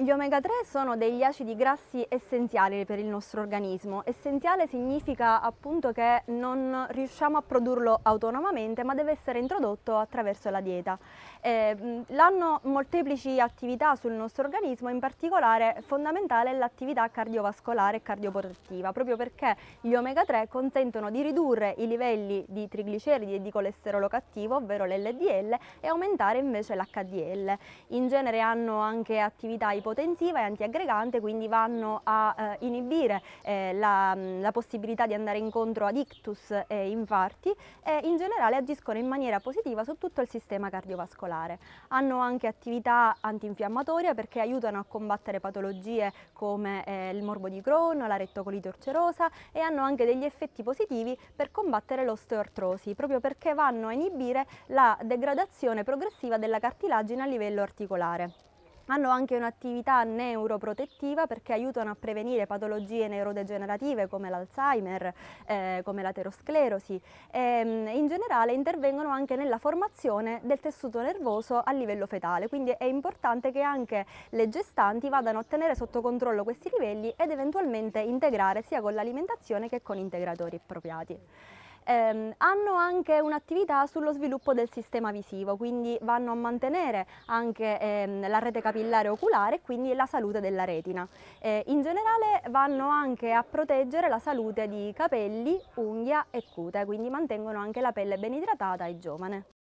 Gli omega 3 sono degli acidi grassi essenziali per il nostro organismo. Essenziale significa appunto che non riusciamo a produrlo autonomamente, ma deve essere introdotto attraverso la dieta. Eh, hanno molteplici attività sul nostro organismo, in particolare fondamentale è l'attività cardiovascolare e cardioprotettiva, proprio perché gli omega 3 consentono di ridurre i livelli di trigliceridi e di colesterolo cattivo, ovvero l'LDL, e aumentare invece l'HDL. In genere hanno anche attività ipotensiva ipotensiva e antiaggregante, quindi vanno a eh, inibire eh, la, la, possibilità di andare incontro ad ictus e infarti e in generale agiscono in maniera positiva su tutto il sistema cardiovascolare. Hanno anche attività antinfiammatoria perché aiutano a combattere patologie come eh, il morbo di Crohn, la rettocolite ulcerosa e hanno anche degli effetti positivi per combattere l'osteoartrosi, proprio perché vanno a inibire la degradazione progressiva della cartilagine a livello articolare. Hanno anche un'attività neuroprotettiva perché aiutano a prevenire patologie neurodegenerative come l'Alzheimer, eh, come l'aterosclerosi e ehm, in generale intervengono anche nella formazione del tessuto nervoso a livello fetale, quindi è importante che anche le gestanti vadano a tenere sotto controllo questi livelli ed eventualmente integrare sia con l'alimentazione che con integratori appropriati. Eh, hanno anche un'attività sullo sviluppo del sistema visivo, quindi vanno a mantenere anche ehm, la rete capillare oculare e quindi la salute della retina. Eh, in generale vanno anche a proteggere la salute di capelli, unghia e cute, quindi mantengono anche la pelle ben idratata e giovane.